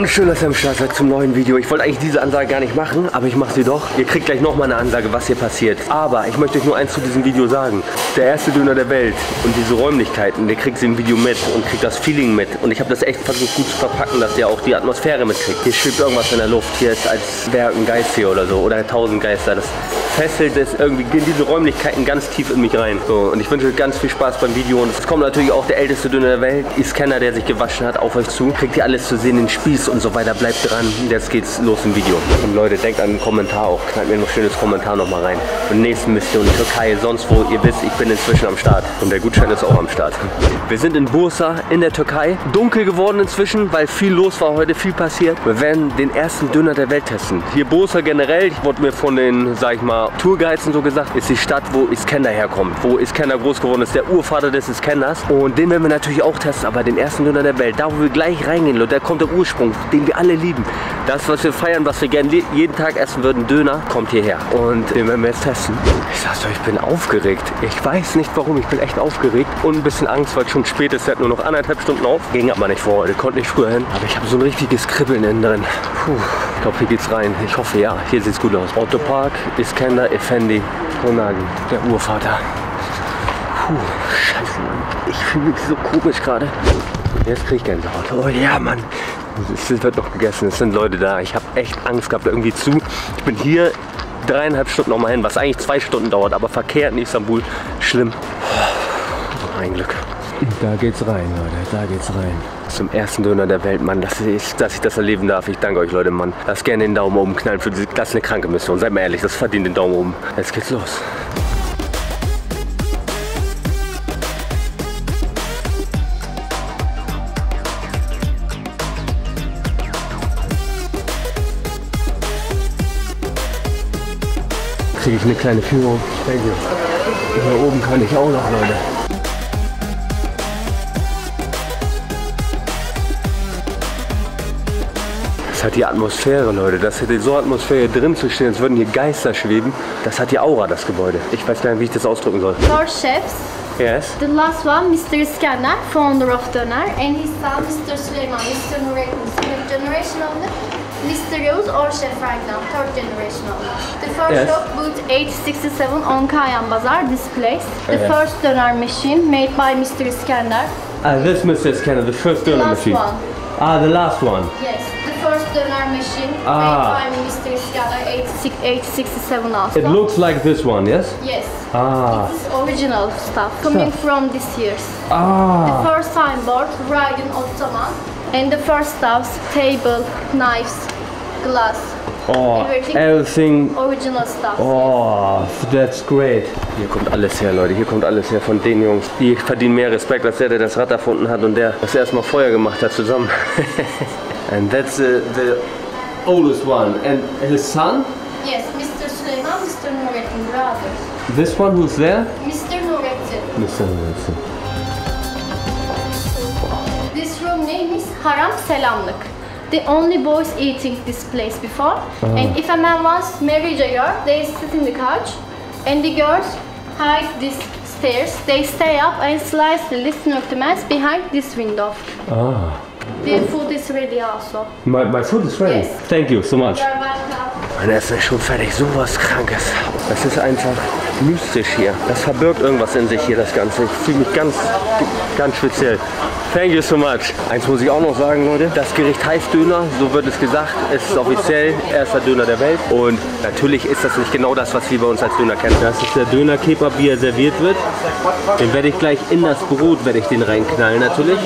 Und schön, dass ihr am Start seid zum neuen Video. Ich wollte eigentlich diese Ansage gar nicht machen, aber ich mache sie doch. Ihr kriegt gleich nochmal eine Ansage, was hier passiert. Aber ich möchte euch nur eins zu diesem Video sagen. Der erste Döner der Welt und diese Räumlichkeiten, der kriegt sie im Video mit und kriegt das Feeling mit. Und ich habe das echt versucht gut zu verpacken, dass ihr auch die Atmosphäre mitkriegt. Hier schwebt irgendwas in der Luft. Hier ist als wäre ein Geist hier oder so. Oder tausend Geister. Das fesselt es irgendwie in diese Räumlichkeiten ganz tief in mich rein. So, und ich wünsche euch ganz viel Spaß beim Video. Und es kommt natürlich auch der älteste Döner der Welt. Iskenner, der sich gewaschen hat, auf euch zu. Kriegt ihr alles zu sehen, den Spieß und so weiter. Bleibt dran. Jetzt geht's los im Video. Und Leute, denkt an den Kommentar auch. Knallt mir noch ein schönes Kommentar noch mal rein. Und nächsten Mission Türkei, sonst wo. Ihr wisst, ich bin inzwischen am Start. Und der Gutschein ist auch am Start. Wir sind in Bursa in der Türkei. Dunkel geworden inzwischen, weil viel los war heute, viel passiert. Wir werden den ersten Döner der Welt testen. Hier Bursa generell, ich wurde mir von den, sag ich mal, Tourguides und so gesagt, ist die Stadt, wo Iskender herkommt. Wo Iskender groß geworden ist, der Urvater des Iskenders. Und den werden wir natürlich auch testen, aber den ersten Döner der Welt. Da, wo wir gleich reingehen, Leute, da kommt der Ursprung, den wir alle lieben. Das, was wir feiern, was wir gerne jeden Tag essen würden, Döner, kommt hierher. Und den werden wir jetzt testen. Ich sag's euch, ich bin aufgeregt. Ich weiß nicht warum, ich bin echt aufgeregt und ein bisschen Angst, weil schon spät ist. Nur noch anderthalb Stunden auf. Ging aber nicht vor heute, konnte nicht früher hin. Aber ich habe so ein richtiges Kribbeln innen drin. Puh. Ich glaube, hier geht's rein. Ich hoffe ja. Hier sieht's gut aus. Autopark, Iskender, Effendi, Ronagi, der Urvater. Puh, scheiße, Mann. Ich fühle mich so komisch gerade. Jetzt kriege ich Gänsehaut. Oh ja, Mann. Es wird noch gegessen. Es sind Leute da. Ich habe echt Angst gehabt, irgendwie zu. Ich bin hier dreieinhalb Stunden noch mal hin, was eigentlich zwei Stunden dauert. Aber Verkehr in Istanbul, schlimm. Ein Glück. Da geht's rein, Leute. Da geht's rein. Zum ersten Döner der Welt, Mann. Dass ich, dass ich das erleben darf. Ich danke euch, Leute, Mann. Lasst gerne den Daumen oben knallen für diese. Das ist eine kranke Mission. Seid mal ehrlich, das verdient den Daumen oben. Jetzt geht's los. Kriege ich eine kleine Führung. Thank you. Hier oben kann ich auch noch, Leute. Das hat die Atmosphäre, Leute. Das hat so Atmosphäre drin zu stehen, als würden hier Geister schweben. Das hat die Aura, das Gebäude. Ich weiß gar nicht, wie ich das ausdrücken soll. Four chefs. Yes. The last one, Mr. Iskender, founder of Döner, and his son, Mr. Süleyman, Mr. Nurettin, second generation owner. Mr. Yavuz, our chef right now, third generation owner. The first Yes. shop built 867 on Kayan Bazaar, this place. The Yes. first Döner machine made by Mr. Iskender. Ah, this Mr. Scanner, the first last machine. one. Ah, the last one. Yes, the Döner machine Ah. made by Mr. Iskender, 867 also. It looks like this one, yes? Yes. Ah. This is original stuff coming from this year's. Ah. The first signboard, Raiden Ottoman, and the first stuffs, table, knives, glass, Oh, Everything- everything. original stuff. Oh, that's great. Hier kommt alles her, Leute. Hier kommt alles her von den Jungs. Die verdienen mehr Respekt als der, der das Rad erfunden hat und der das erstmal Feuer gemacht hat zusammen. And that's the, the oldest one. And his son? Yes, Mr. Süleyman, Mr. Nurettin, brothers. This one who's there? Mr. Nurettin. Mr. Wilson. This room name is Haram Selamlık. The only boys eating this place before. And if a man wants to marry a girl, they sit in the couch. And the girls hide these stairs. They stay up and slice the listen of the mess behind this window. Ah. The food is ready also. My, my food is ready. Yes. Thank you so much. Mein Essen ist schon fertig. Sowas Krankes. Das ist einfach mystisch hier. Das verbirgt irgendwas in sich hier, das Ganze. Ich fühle mich ganz, ganz speziell. Thank you so much. Eins muss ich auch noch sagen, Leute. Das Gericht heißt Döner, so wird es gesagt. Es ist offiziell erster Döner der Welt. Und natürlich ist das nicht genau das, was wir bei uns als Döner kennen. Das ist der Döner Kebab, wie er serviert wird. Den werde ich gleich in das Brot werde ich den reinknallen natürlich.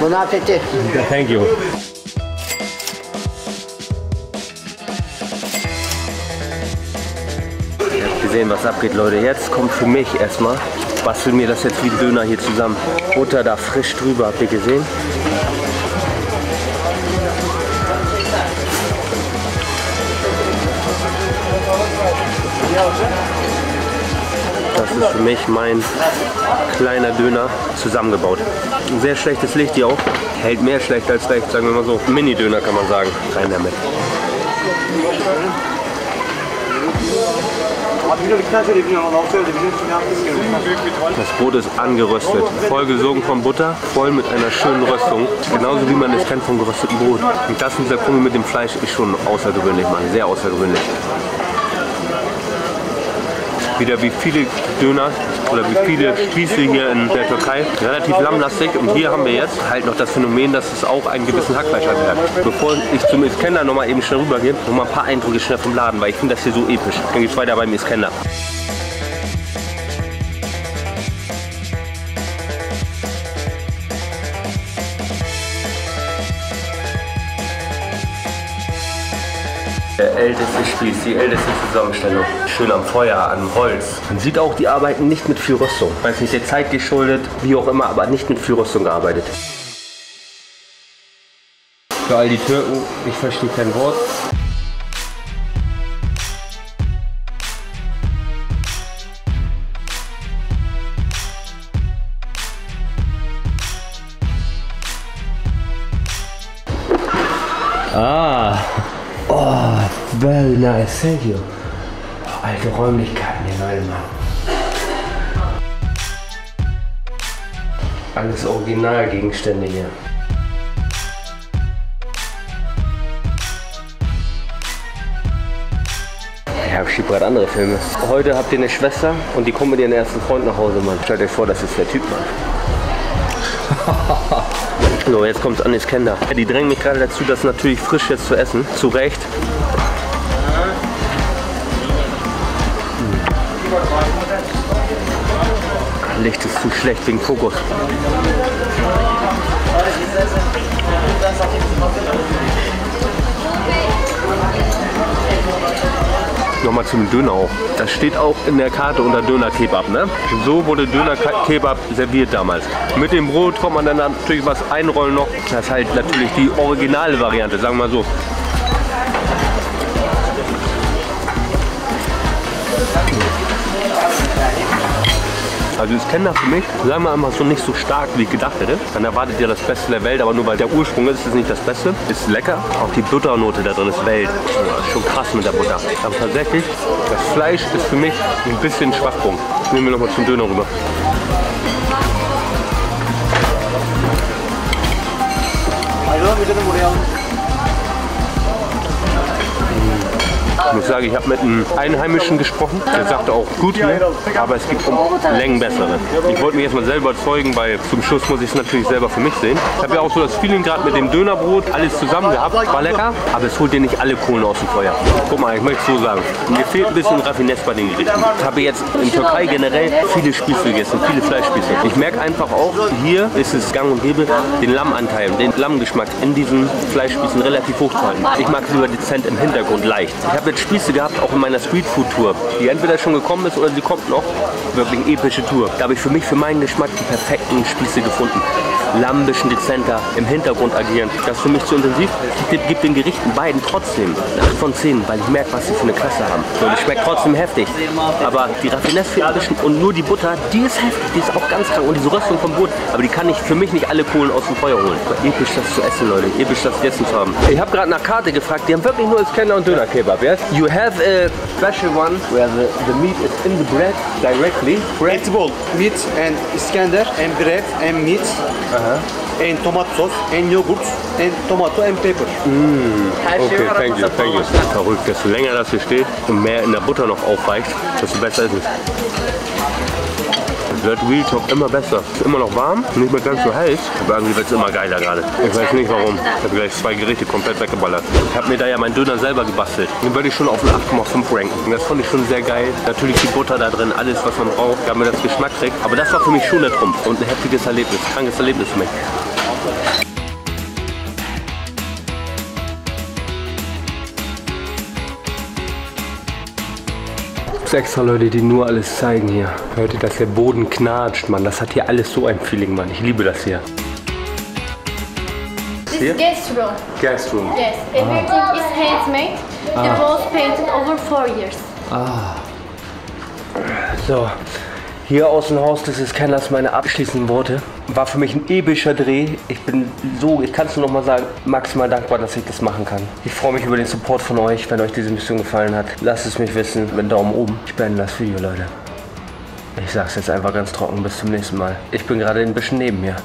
Bon appétit. Thank you. Ihr habt gesehen, was abgeht, Leute. Jetzt kommt für mich erstmal, basteln mir das jetzt wie ein Döner hier zusammen. Butter da frisch drüber, habt ihr gesehen? Das ist für mich mein kleiner Döner zusammengebaut. Sehr schlechtes Licht hier auch. Hält mehr schlecht als recht, sagen wir mal so. Mini-Döner kann man sagen. Rein damit. Das Brot ist angeröstet, voll gesogen von Butter, voll mit einer schönen Röstung. Genauso wie man es kennt vom gerösteten Brot. Und das in dieser Kombi mit dem Fleisch ist schon außergewöhnlich, Mann. Sehr außergewöhnlich. Wieder wie viele Döner oder wie viele Spieße hier in der Türkei. Relativ lammlastig. Und hier haben wir jetzt halt noch das Phänomen, dass es auch einen gewissen Hackfleischanteil hat. Bevor ich zum Iskender nochmal eben schnell rübergehe, nochmal ein paar Eindrücke schnell vom Laden, weil ich finde das hier so episch. Dann geht's weiter beim Iskender. Der älteste Spieß, die älteste Zusammenstellung. Schön am Feuer, am Holz. Man sieht auch, die arbeiten nicht mit viel Rüstung. Weiß nicht, der Zeit geschuldet, wie auch immer, aber nicht mit viel Rüstung gearbeitet. Für all die Türken, ich verstehe kein Wort. Ah, oh, very nice, thank you. Alte Räumlichkeiten hier, Leute, Mann. Alles Originalgegenstände hier. Ja, ich schieb gerade andere Filme. Heute habt ihr eine Schwester und die kommt mit ihrem ersten Freund nach Hause, Mann. Stellt euch vor, das ist der Typ, Mann. So, jetzt kommt an Iskender. Die drängen mich gerade dazu, das natürlich frisch jetzt zu essen. Zu Recht. Licht ist zu schlecht wegen Fokus. Nochmal zum Döner auch. Das steht auch in der Karte unter Döner Kebab. Ne? So wurde Döner Kebab serviert damals. Mit dem Brot kommt man dann natürlich was einrollen noch. Das ist halt natürlich die originale Variante, sagen wir mal so. Also das Kenner für mich, sagen wir einfach so nicht so stark, wie ich gedacht hätte. Dann erwartet ihr das Beste der Welt, aber nur weil der Ursprung ist, ist es nicht das Beste. Ist lecker. Auch die Butternote da drin ist Welt. Ist schon krass mit der Butter. Aber tatsächlich, das Fleisch ist für mich ein bisschen Schwachpunkt. Nehmen wir nochmal zum Döner rüber. Ayrılalım dedim buraya Ich muss sagen, ich habe mit einem Einheimischen gesprochen. Der sagte auch gut hier, aber es gibt um Längen bessere. Ich wollte mich erstmal selber überzeugen, weil zum Schluss muss ich es natürlich selber für mich sehen. Ich habe ja auch so das Feeling gerade mit dem Dönerbrot, alles zusammen gehabt, war lecker, aber es holt dir nicht alle Kohlen aus dem Feuer. Guck mal, ich möchte so sagen, mir fehlt ein bisschen Raffinesse bei den Gerichten. Ich habe jetzt in Türkei generell viele Spieße gegessen, viele Fleischspieße. Ich merke einfach auch, hier ist es gang und gäbe, den Lammanteil, den Lammgeschmack in diesen Fleischspießen relativ hoch zu halten. Ich mag es lieber dezent im Hintergrund, leicht. Ich habe jetzt Spieße gehabt, auch in meiner Streetfood-Tour, die entweder schon gekommen ist oder sie kommt noch. Wirklich epische Tour. Da habe ich für mich, für meinen Geschmack, die perfekten Spieße gefunden. Bisschen dezenter, im Hintergrund agieren. Das ist für mich zu intensiv. Ich gebe den Gerichten beiden trotzdem eine 8 von 10, weil ich merke, was sie für eine Klasse haben. So, die schmeckt trotzdem heftig. Aber die Raffinesse fehlt ein bisschen und nur die Butter, die ist heftig, die ist auch ganz krank. Und diese Röstung vom Brot, aber die kann ich für mich nicht alle Kohlen aus dem Feuer holen. Episch das zu essen, Leute. Episch das gegessen zu haben. Ich habe gerade nach Karte gefragt, die haben wirklich nur Iskender und Döner Kebab, yes? You have a special one where the, the meat is in the bread directly. Bread. Bol, meat and Iskender and bread and meat and tomato sauce and yogurt and tomato and pepper. Okay, thank you, thank you. Verrückt, desto länger das hier steht und mehr in der Butter noch aufweicht, desto besser ist es. Wird Real Talk immer besser. Ist immer noch warm, nicht mehr ganz so heiß, aber irgendwie wird es immer geiler gerade. Ich weiß nicht warum. Ich habe gleich zwei Gerichte komplett weggeballert. Ich habe mir da ja meinen Döner selber gebastelt. Den würde ich schon auf eine 8,5 ranken. Das fand ich schon sehr geil. Natürlich die Butter da drin, alles was man braucht, damit das Geschmack kriegt. Aber das war für mich schon der Trumpf und ein heftiges Erlebnis, krankes Erlebnis für mich. Gibt's extra Leute, die nur alles zeigen hier. Hört ihr, dass der Boden knatscht, Mann. Das hat hier alles so ein Feeling, Mann. Ich liebe das hier. This is guest room. Guest room. Yes, everything is handmade. The walls painted over four years. So, Hier aus dem Haus des Kenners meine abschließenden Worte. War für mich ein epischer Dreh. Ich bin so, ich kann es nur noch mal sagen, maximal dankbar, dass ich das machen kann. Ich freue mich über den Support von euch. Wenn euch diese Mission gefallen hat, lasst es mich wissen mit Daumen oben. Ich beende das Video, Leute. Ich sag's jetzt einfach ganz trocken. Bis zum nächsten Mal. Ich bin gerade ein bisschen neben mir.